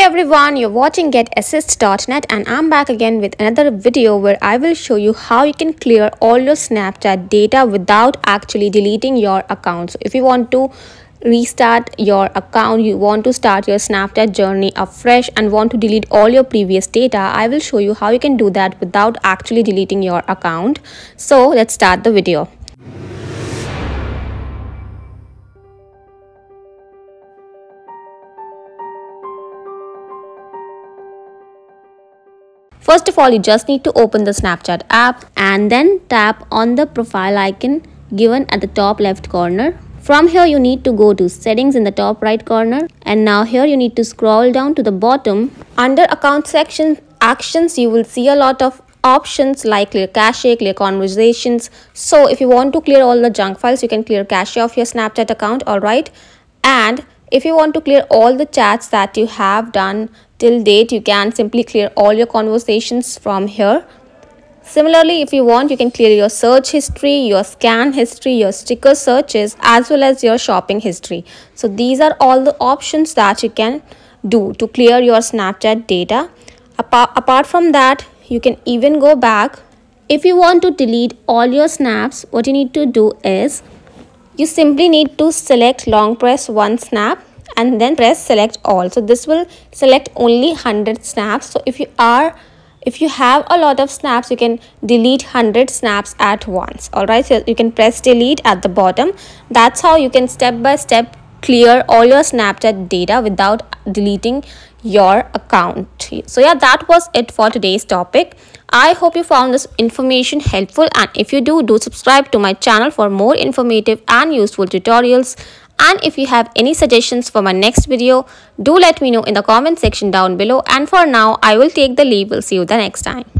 Hey everyone, you're watching GetAssist.net and I'm back again with another video where I will show you how you can clear all your Snapchat data without actually deleting your account. So if you want to restart your account, you want to start your Snapchat journey afresh and want to delete all your previous data, I will show you how you can do that without actually deleting your account. So let's start the video. First of all, you just need to open the Snapchat app and then tap on the profile icon given at the top left corner. From here, you need to go to settings in the top right corner. And now here you need to scroll down to the bottom. Under account section actions, you will see a lot of options like clear cache, clear conversations. So if you want to clear all the junk files, you can clear cache of your Snapchat account, alright? And if you want to clear all the chats that you have done till date, you can simply clear all your conversations from here. Similarly, if you want, you can clear your search history, your scan history, your sticker searches, as well as your shopping history. So these are all the options that you can do to clear your Snapchat data. Apart, apart from that, you can even go back. If you want to delete all your snaps, what you need to do is you simply need to select long press one snap and then press select all. So this will select only 100 snaps. So if you are if you have a lot of snaps you can delete 100 snaps at once. All right so you can press delete at the bottom. That's how you can step by step clear all your snapchat data without deleting your account. So yeah that was it for today's topic. I hope you found this information helpful. And if you do do subscribe to my channel for more informative and useful tutorials and if you have any suggestions for my next video do let me know in the comment section down below. And for now i will take the leave. We'll see you the next time